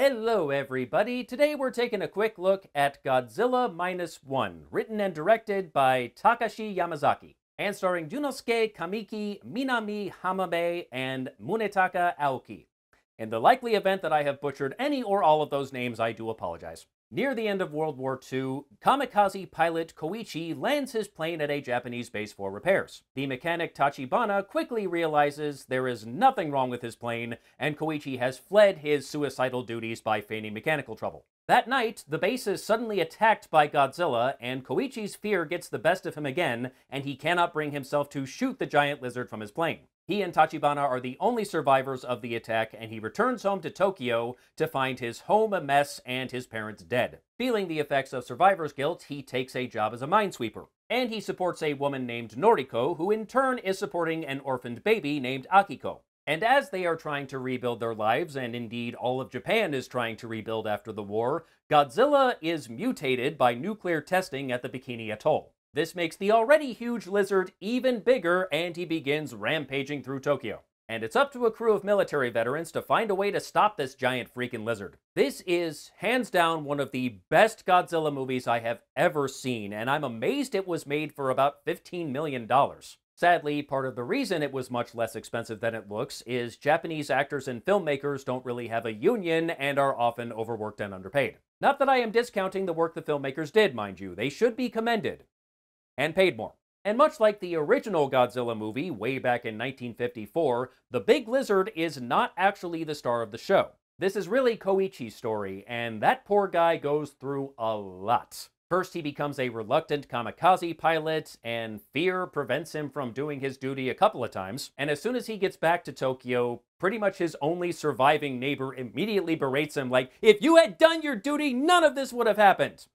Hello, everybody. Today we're taking a quick look at Godzilla Minus One, written and directed by Takashi Yamazaki, and starring Junosuke Kamiki, Minami Hamabe, and Munetaka Aoki. In the likely event that I have butchered any or all of those names, I do apologize. Near the end of World War II, kamikaze pilot Koichi lands his plane at a Japanese base for repairs. The mechanic Tachibana quickly realizes there is nothing wrong with his plane, and Koichi has fled his suicidal duties by feigning mechanical trouble. That night, the base is suddenly attacked by Godzilla, and Koichi's fear gets the best of him again, and he cannot bring himself to shoot the giant lizard from his plane. He and Tachibana are the only survivors of the attack, and he returns home to Tokyo to find his home a mess and his parents dead. Feeling the effects of survivor's guilt, he takes a job as a minesweeper. And he supports a woman named Noriko, who in turn is supporting an orphaned baby named Akiko. And as they are trying to rebuild their lives, and indeed all of Japan is trying to rebuild after the war, Godzilla is mutated by nuclear testing at the Bikini Atoll. This makes the already huge lizard even bigger, and he begins rampaging through Tokyo. And it's up to a crew of military veterans to find a way to stop this giant freaking lizard. This is, hands down, one of the best Godzilla movies I have ever seen, and I'm amazed it was made for about $15 million. Sadly, part of the reason it was much less expensive than it looks is Japanese actors and filmmakers don't really have a union and are often overworked and underpaid. Not that I am discounting the work the filmmakers did, mind you, they should be commended and paid more. And much like the original Godzilla movie way back in 1954, the Big Lizard is not actually the star of the show. This is really Koichi's story, and that poor guy goes through a lot. First, he becomes a reluctant kamikaze pilot, and fear prevents him from doing his duty a couple of times. And as soon as he gets back to Tokyo, pretty much his only surviving neighbor immediately berates him like, if you had done your duty, none of this would have happened.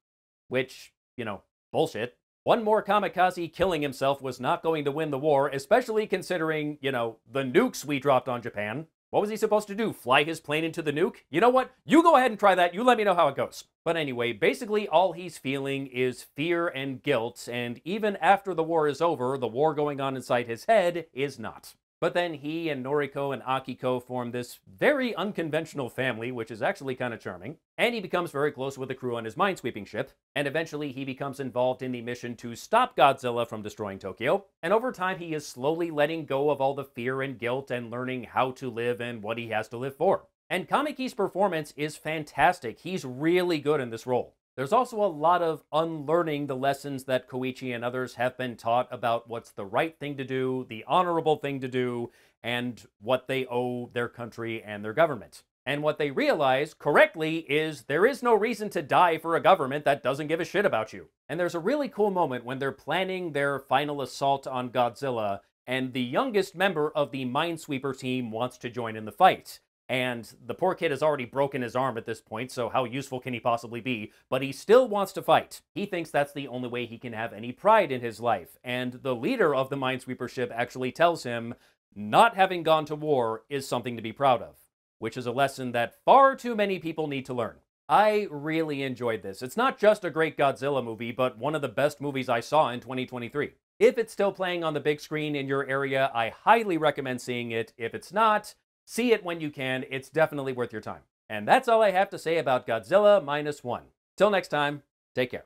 Which, you know, bullshit. One more kamikaze killing himself was not going to win the war, especially considering, you know, the nukes we dropped on Japan. What was he supposed to do? Fly his plane into the nuke? You know what? You go ahead and try that. You let me know how it goes. But anyway, basically all he's feeling is fear and guilt, and even after the war is over, the war going on inside his head is not. But then he and Noriko and Akiko form this very unconventional family, which is actually kind of charming. And he becomes very close with the crew on his minesweeping ship. And eventually he becomes involved in the mission to stop Godzilla from destroying Tokyo. And over time he is slowly letting go of all the fear and guilt and learning how to live and what he has to live for. And Kamiki's performance is fantastic. He's really good in this role. There's also a lot of unlearning the lessons that Koichi and others have been taught about what's the right thing to do, the honorable thing to do, and what they owe their country and their government. And what they realize correctly is there is no reason to die for a government that doesn't give a shit about you. And there's a really cool moment when they're planning their final assault on Godzilla, and the youngest member of the Minesweeper team wants to join in the fight. And the poor kid has already broken his arm at this point, so how useful can he possibly be? But he still wants to fight. He thinks that's the only way he can have any pride in his life. And the leader of the Minesweeper ship actually tells him not having gone to war is something to be proud of, which is a lesson that far too many people need to learn. I really enjoyed this. It's not just a great Godzilla movie, but one of the best movies I saw in 2023. If it's still playing on the big screen in your area, I highly recommend seeing it. If it's not, See it when you can. It's definitely worth your time. And that's all I have to say about Godzilla Minus One. Till next time, take care.